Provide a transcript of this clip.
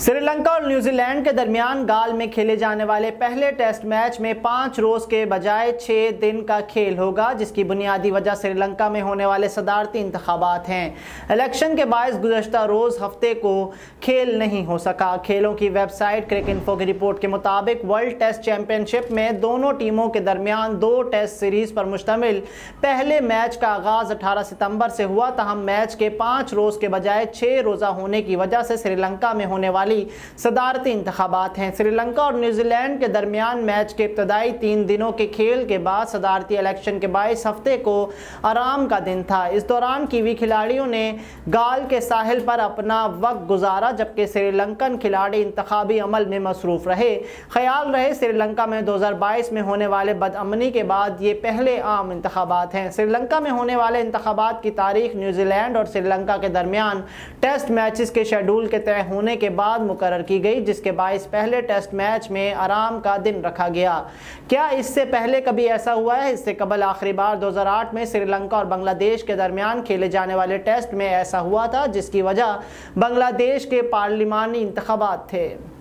श्रीलंका और न्यूजीलैंड के दरमियान गाल में खेले जाने वाले पहले टेस्ट मैच में पाँच रोज के बजाय छः दिन का खेल होगा, जिसकी बुनियादी वजह श्रीलंका में होने वाले सदारती इंतबात हैं। इलेक्शन के बायस गुजशत रोज़ हफ़्ते को खेल नहीं हो सका। खेलों की वेबसाइट क्रिक इन्फो की रिपोर्ट के मुताबिक वर्ल्ड टेस्ट चैंपियनशिप में दोनों टीमों के दरमियान दो टेस्ट सीरीज़ पर मुश्तमिल। पहले मैच का आगाज़ अठारह सितंबर से हुआ, तहम मैच के पाँच रोज़ के बजाय छः रोज़ा होने की वजह से श्रीलंका में होने वाली वाली सदारती इंतबात हैं। श्रीलंका और न्यूजीलैंड के दरमियान मैच के इब्तदाई तीन दिनों के खेल के बाद सदारती इलेक्शन के बाईस हफ़्ते को आराम का दिन था। इस दौरान कीवी खिलाड़ियों ने गाल के साहिल पर अपना वक्त गुजारा, जबकि श्रीलंकन खिलाड़ी इंतबी अमल में मसरूफ़ रहे। ख्याल रहे, श्रीलंका में दो हज़ार बाईस में होने वाले बदअमनी के बाद ये पहले आम इंतबात हैं। श्रीलंका में होने वाले इंतबात की तारीख न्यूजीलैंड और श्रीलंका के दरमियान टेस्ट मैचेस के शेड्यूल के तय होने के बाद मुकर की गई, जिसके बाईस पहले टेस्ट मैच में आराम का दिन रखा गया। क्या इससे पहले कभी ऐसा हुआ है? इससे कबल आखिरी बार 2008 में श्रीलंका और बांग्लादेश के दरमियान खेले जाने वाले टेस्ट में ऐसा हुआ था, जिसकी वजह बांग्लादेश के पार्लिमानी इंतबात थे।